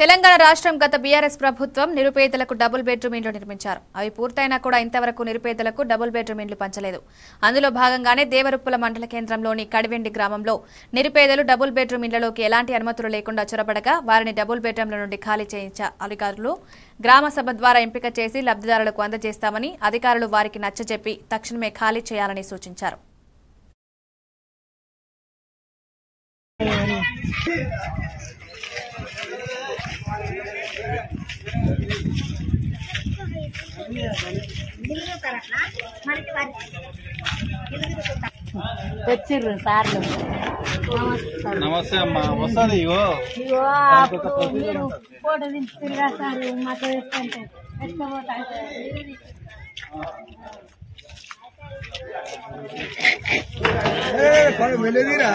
తెలంగాణ రాష్ట్రం గత బీఆర్ఎస్ ప్రభుత్వం నిరుపేదలకు డబుల్ బెడ్రూమ్ ఇండ్లు నిర్మించారు. అవి పూర్తయినా కూడా ఇంతవరకు నిరుపేదలకు డబుల్ బెడ్రూమ్ ఇండ్లు పంచలేదు. అందులో భాగంగానే దేవరుప్పుల మండల కేంద్రంలోని కడివెండి గ్రామంలో నిరుపేదలు డబుల్ బెడ్రూమ్ ఇండ్లలోకి ఎలాంటి అనుమతులు లేకుండా చొరబడగా వారిని డబుల్ బెడ్రూమ్ల నుండి ఖాళీ చేయించే అధికారులు గ్రామ సభ ద్వారా ఎంపిక చేసి లబ్ధిదారులకు అందజేస్తామని అధికారులు వారికి నచ్చజెప్పి తక్షణమే ఖాళీ చేయాలని సూచించారు. తెచ్చిర్రు సార్లు నమస్తే అమ్మా వస్తుంది ఇగో ఇగో అప్పుడు మీరు ఫోటో దించుతురుగా సార్ మాకు వేస్తుంటే ఎత్తుకపోతా వెళ్ళేదిరా